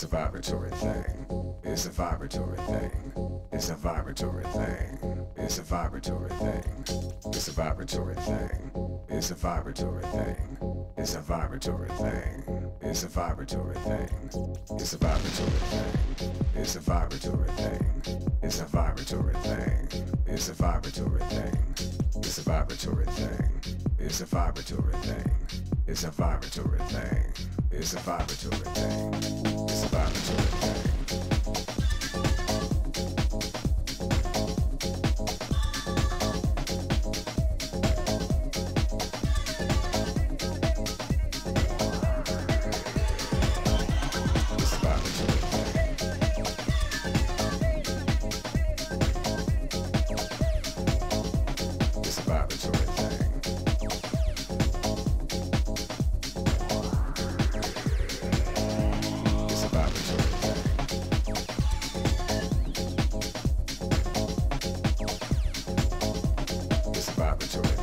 It's a vibratory thing. It's a vibratory thing. It's a vibratory thing. It's a vibratory thing. It's a vibratory thing. It's a vibratory thing. It's a vibratory thing. It's a vibratory thing. It's a vibratory thing. It's a vibratory thing. It's a vibratory thing. It's a vibratory thing. It's a vibratory thing. It's a vibratory thing. It's a vibratory thing. It's a vibratory thing. It's a vibratory thing. laboratory.